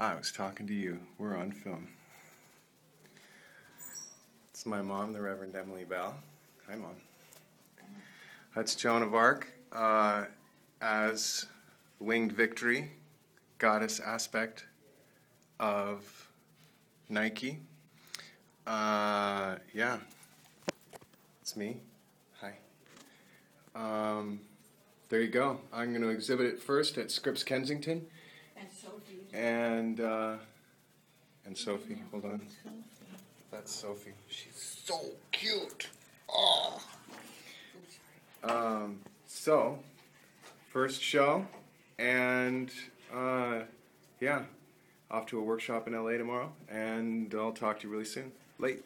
I was talking to you. We're on film. It's my mom, the Reverend Emily Bell. Hi, Mom. That's Joan of Arc uh, as Winged Victory, goddess aspect of Nike. Uh, yeah, it's me. Hi. Um, there you go. I'm going to exhibit it first at Scripps Kensington. And Sophie. And uh, and Sophie, hold on. That's Sophie. She's so cute. Oh. Um, so, first show, and uh, yeah, off to a workshop in LA tomorrow, and I'll talk to you really soon. Late.